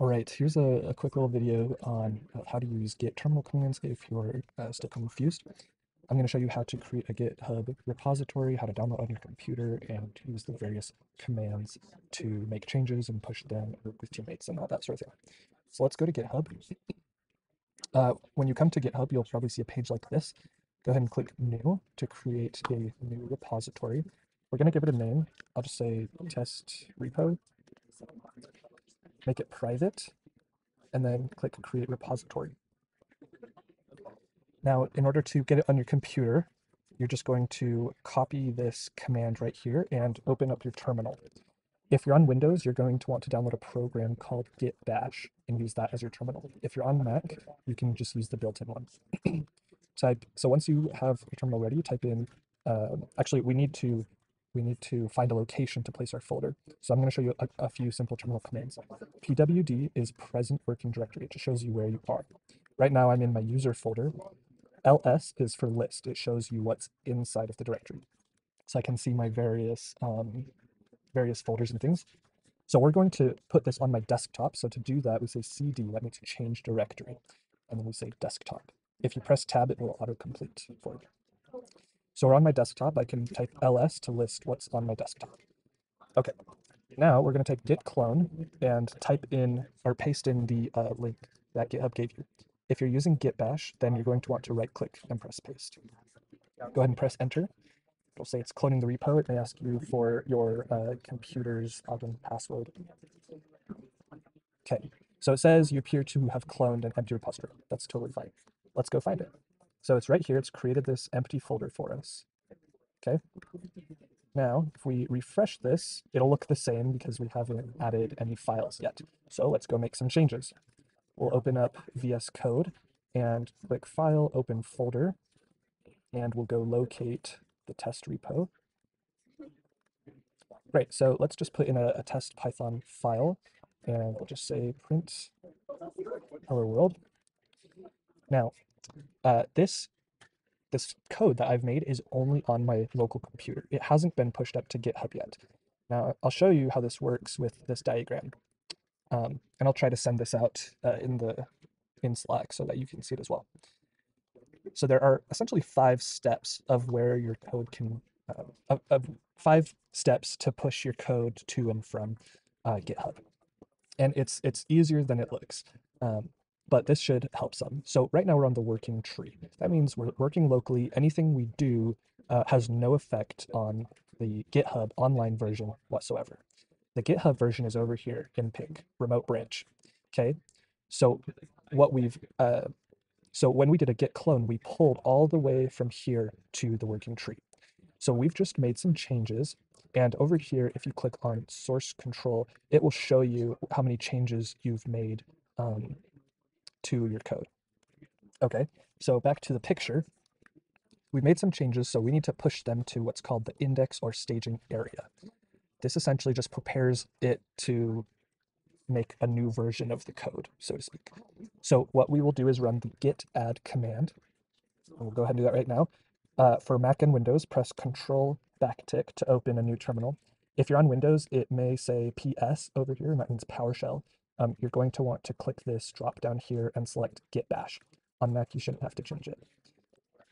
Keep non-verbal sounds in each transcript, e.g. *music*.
All right, here's a, a quick little video on how to use Git terminal commands if you're uh, still confused. I'm going to show you how to create a GitHub repository, how to download on your computer, and use the various commands to make changes and push them with teammates and all that sort of thing. So let's go to GitHub. Uh, when you come to GitHub, you'll probably see a page like this. Go ahead and click New to create a new repository. We're going to give it a name. I'll just say test repo. Make it private, and then click Create Repository. Now, in order to get it on your computer, you're just going to copy this command right here and open up your terminal. If you're on Windows, you're going to want to download a program called Git Bash and use that as your terminal. If you're on Mac, you can just use the built-in one. *clears throat* type. So once you have your terminal ready, type in. Uh, actually, we need to we need to find a location to place our folder. So I'm going to show you a, a few simple terminal commands. pwd is present working directory. It just shows you where you are. Right now, I'm in my user folder. ls is for list. It shows you what's inside of the directory. So I can see my various um, various folders and things. So we're going to put this on my desktop. So to do that, we say cd, that means change directory. And then we say desktop. If you press tab, it will autocomplete for you. So we're on my desktop. I can type ls to list what's on my desktop. Okay, now we're going to type git clone and type in or paste in the uh, link that GitHub gave you. If you're using git bash, then you're going to want to right click and press paste. Go ahead and press enter. It'll say it's cloning the repo. It may ask you for your uh, computer's login password. Okay, so it says you appear to have cloned an empty repository. That's totally fine. Let's go find it. So it's right here. It's created this empty folder for us. Okay. Now, if we refresh this, it'll look the same because we haven't added any files yet. So let's go make some changes. We'll open up VS Code and click File, Open Folder, and we'll go locate the test repo. Great, so let's just put in a, a test Python file, and we'll just say print hello world. Now, uh, this this code that I've made is only on my local computer. It hasn't been pushed up to GitHub yet. Now, I'll show you how this works with this diagram. Um, and I'll try to send this out uh, in the in Slack so that you can see it as well. So there are essentially five steps of where your code can, uh, of, of, five steps to push your code to and from uh, GitHub. And it's it's easier than it looks. Um, but this should help some. So right now we're on the working tree. That means we're working locally. Anything we do uh, has no effect on the GitHub online version whatsoever. The GitHub version is over here in pink, remote branch. Okay, so what we've uh, so when we did a git clone, we pulled all the way from here to the working tree. So we've just made some changes. And over here, if you click on source control, it will show you how many changes you've made um, to your code. Okay, so back to the picture. We made some changes, so we need to push them to what's called the index or staging area. This essentially just prepares it to make a new version of the code, so to speak. So what we will do is run the git add command. We'll go ahead and do that right now. Uh, for Mac and Windows, press Control backtick to open a new terminal. If you're on Windows, it may say PS over here, and that means PowerShell um, you're going to want to click this drop down here and select git bash. On Mac, you shouldn't have to change it.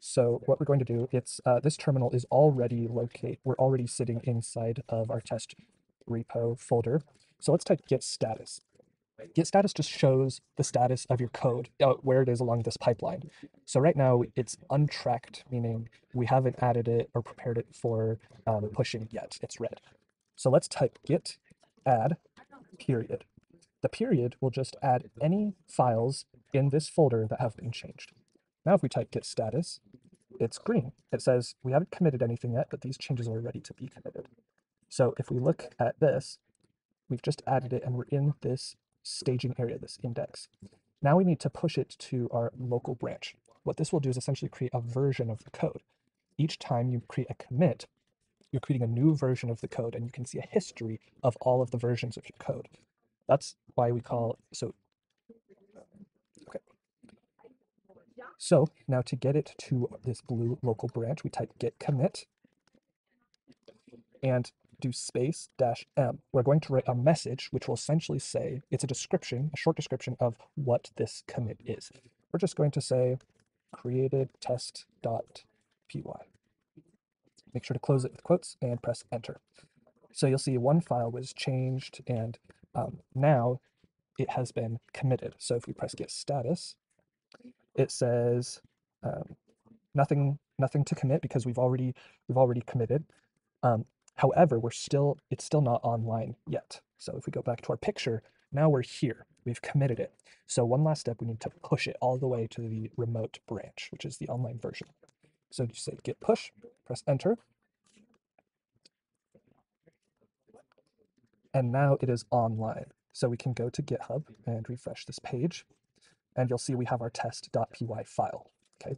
So what we're going to do, it's uh, this terminal is already locate. We're already sitting inside of our test repo folder. So let's type git status. Git status just shows the status of your code, uh, where it is along this pipeline. So right now it's untracked, meaning we haven't added it or prepared it for um, pushing yet. It's red. So let's type git add period. The period will just add any files in this folder that have been changed. Now if we type git status, it's green. It says we haven't committed anything yet, but these changes are ready to be committed. So if we look at this, we've just added it and we're in this staging area, this index. Now we need to push it to our local branch. What this will do is essentially create a version of the code. Each time you create a commit, you're creating a new version of the code and you can see a history of all of the versions of your code. That's why we call so. Okay. So now to get it to this blue local branch, we type git commit. And do space dash m. We're going to write a message which will essentially say it's a description, a short description of what this commit is. We're just going to say created test dot py. Make sure to close it with quotes and press enter. So you'll see one file was changed and um, now it has been committed. So if we press git status, it says um, nothing nothing to commit because we've already we've already committed. Um, however, we're still it's still not online yet. So if we go back to our picture, now we're here. We've committed it. So one last step, we need to push it all the way to the remote branch, which is the online version. So you say git push, press enter. And now it is online. So we can go to GitHub and refresh this page, and you'll see we have our test.py file. Okay.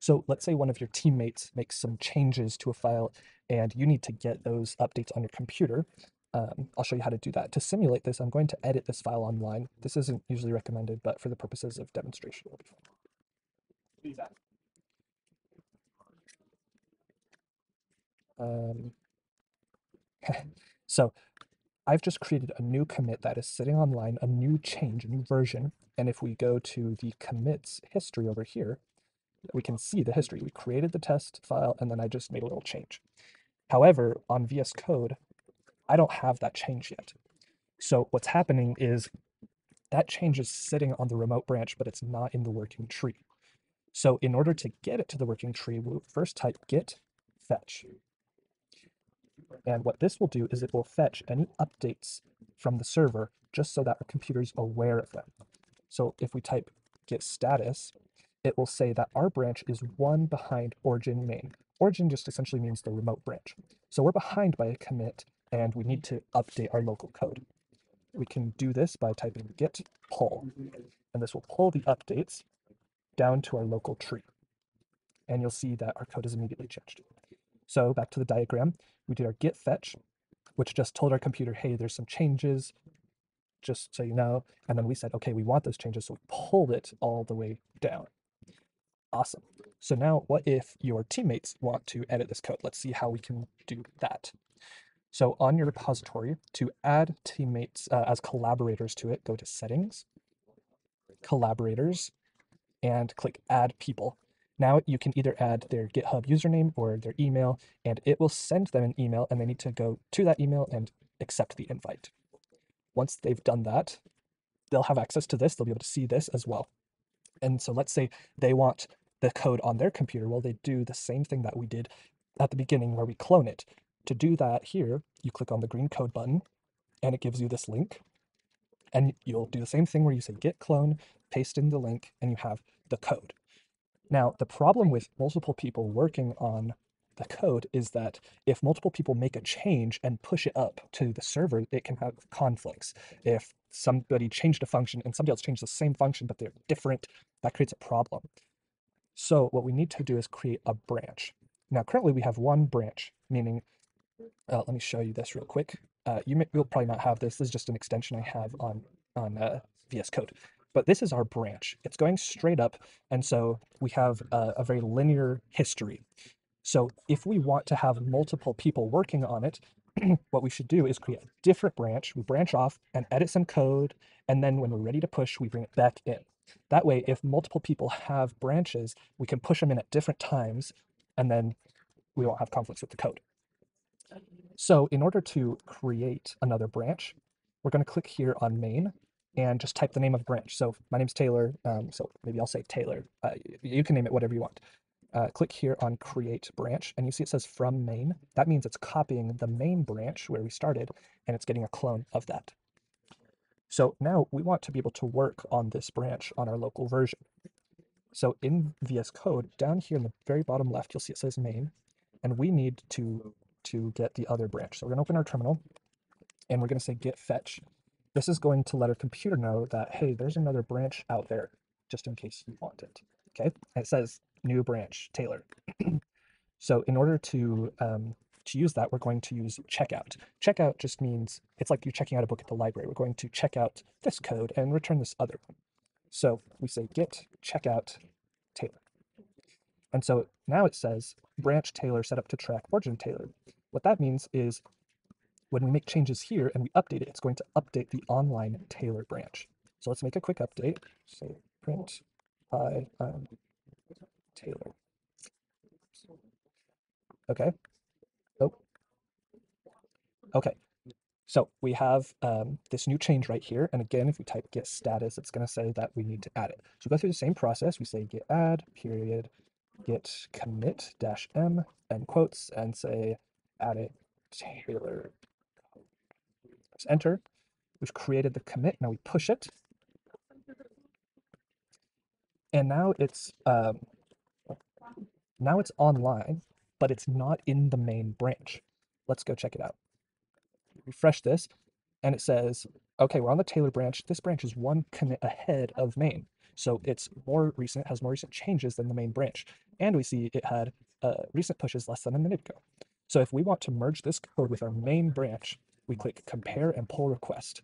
So let's say one of your teammates makes some changes to a file and you need to get those updates on your computer. Um, I'll show you how to do that. To simulate this, I'm going to edit this file online. This isn't usually recommended, but for the purposes of demonstration, it'll be fine. Um, *laughs* so I've just created a new commit that is sitting online, a new change, a new version. And if we go to the commits history over here, we can see the history. We created the test file and then I just made a little change. However, on VS Code, I don't have that change yet. So what's happening is that change is sitting on the remote branch, but it's not in the working tree. So in order to get it to the working tree, we'll first type git fetch. And what this will do is it will fetch any updates from the server just so that our computer is aware of them. So if we type git status, it will say that our branch is one behind origin main. Origin just essentially means the remote branch. So we're behind by a commit and we need to update our local code. We can do this by typing git pull, and this will pull the updates down to our local tree. And you'll see that our code is immediately changed. So back to the diagram, we did our git fetch, which just told our computer, hey, there's some changes, just so you know. And then we said, okay, we want those changes, so we pulled it all the way down. Awesome. So now what if your teammates want to edit this code? Let's see how we can do that. So on your repository, to add teammates uh, as collaborators to it, go to Settings, Collaborators, and click Add People. Now you can either add their GitHub username or their email, and it will send them an email, and they need to go to that email and accept the invite. Once they've done that, they'll have access to this. They'll be able to see this as well. And so let's say they want the code on their computer. Well, they do the same thing that we did at the beginning where we clone it. To do that here, you click on the green code button and it gives you this link. And you'll do the same thing where you say git clone, paste in the link, and you have the code. Now, the problem with multiple people working on the code is that if multiple people make a change and push it up to the server, it can have conflicts. If somebody changed a function and somebody else changed the same function, but they're different, that creates a problem. So what we need to do is create a branch. Now, currently we have one branch, meaning, uh, let me show you this real quick. Uh, you may, you'll probably not have this. This is just an extension I have on, on uh, VS Code. But this is our branch. It's going straight up, and so we have a, a very linear history. So if we want to have multiple people working on it, *clears throat* what we should do is create a different branch. We branch off and edit some code, and then when we're ready to push, we bring it back in. That way, if multiple people have branches, we can push them in at different times, and then we won't have conflicts with the code. So in order to create another branch, we're going to click here on main and just type the name of branch. So my name's Taylor, um, so maybe I'll say Taylor. Uh, you can name it whatever you want. Uh, click here on create branch and you see it says from main. That means it's copying the main branch where we started and it's getting a clone of that. So now we want to be able to work on this branch on our local version. So in VS Code, down here in the very bottom left, you'll see it says main, and we need to, to get the other branch. So we're gonna open our terminal and we're gonna say git fetch. This is going to let our computer know that, hey, there's another branch out there, just in case you want it, okay? And it says new branch, Taylor. *clears throat* so in order to um, to use that, we're going to use checkout. Checkout just means it's like you're checking out a book at the library. We're going to check out this code and return this other one. So we say git checkout Taylor. And so now it says branch Taylor set up to track origin Taylor. What that means is when we make changes here and we update it, it's going to update the online Taylor branch. So let's make a quick update. Say print hi um, Taylor. Okay. Oh. Okay. So we have um, this new change right here. And again, if we type git status, it's going to say that we need to add it. So we go through the same process. We say git add period git commit dash m end quotes and say add it Taylor. Let's enter. We've created the commit. Now we push it. And now it's um, now it's online, but it's not in the main branch. Let's go check it out refresh this, and it says, okay, we're on the Taylor branch. This branch is one commit ahead of main. So it's more recent, has more recent changes than the main branch. And we see it had uh, recent pushes less than a minute ago. So if we want to merge this code with our main branch, we click compare and pull request.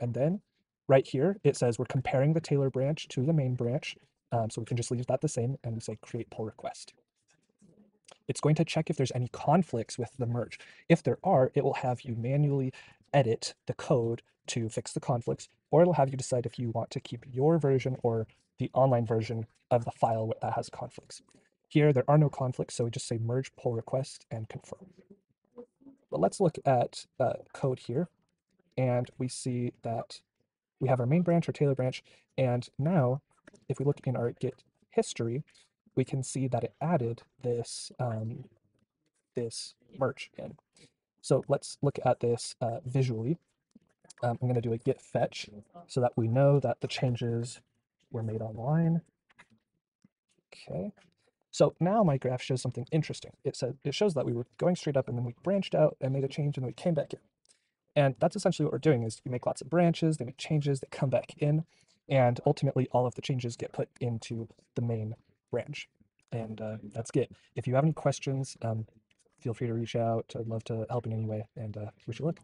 And then right here, it says we're comparing the Taylor branch to the main branch. Um, so we can just leave that the same and say create pull request. It's going to check if there's any conflicts with the merge. If there are, it will have you manually edit the code to fix the conflicts, or it'll have you decide if you want to keep your version or the online version of the file that has conflicts. Here, there are no conflicts, so we just say merge pull request and confirm. But let's look at uh, code here, and we see that we have our main branch, our Taylor branch, and now if we look in our Git history, we can see that it added this um, this merge in. So let's look at this uh, visually. Um, I'm going to do a git fetch so that we know that the changes were made online. Okay. So now my graph shows something interesting. It said it shows that we were going straight up and then we branched out and made a change and then we came back in. And that's essentially what we're doing is you make lots of branches, they make changes, they come back in, and ultimately all of the changes get put into the main branch. And uh, that's Git. If you have any questions, um, feel free to reach out. I'd love to help in any way and uh, wish you luck.